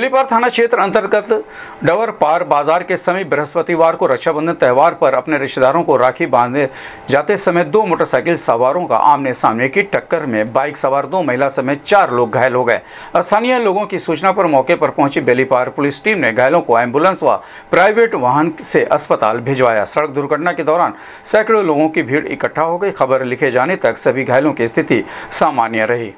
बेलीपार थाना क्षेत्र अंतर्गत डवर पार बाज़ार के समीप बृहस्पतिवार को रक्षाबंधन त्यौहार पर अपने रिश्तेदारों को राखी बांधे जाते समय दो मोटरसाइकिल सवारों का आमने सामने की टक्कर में बाइक सवार दो महिला समेत चार लोग घायल हो गए। स्थानीय लोगों की सूचना पर मौके पर पहुँची बेलीपार पुलिस टीम ने घायलों को एंबुलेंस व प्राइवेट वाहन से अस्पताल भिजवाया। सड़क दुर्घटना के दौरान सैकड़ों लोगों की भीड़ इकट्ठा हो गई। खबर लिखे जाने तक सभी घायलों की स्थिति सामान्य रही।